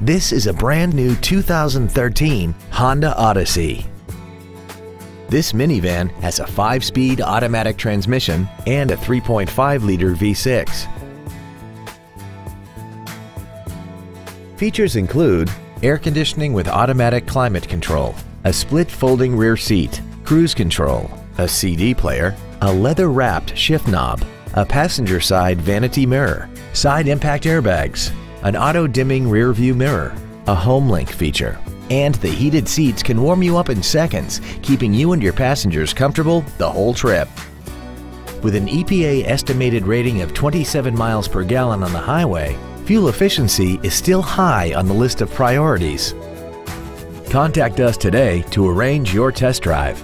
This is a brand new 2013 Honda Odyssey. This minivan has a 5-speed automatic transmission and a 3.5-liter V6. Features include air conditioning with automatic climate control, a split folding rear seat, cruise control, a CD player, a leather-wrapped shift knob, a passenger side vanity mirror, side impact airbags, an auto-dimming rear view mirror, a HomeLink feature, and the heated seats can warm you up in seconds, keeping you and your passengers comfortable the whole trip. With an EPA estimated rating of 27 miles per gallon on the highway, fuel efficiency is still high on the list of priorities. Contact us today to arrange your test drive.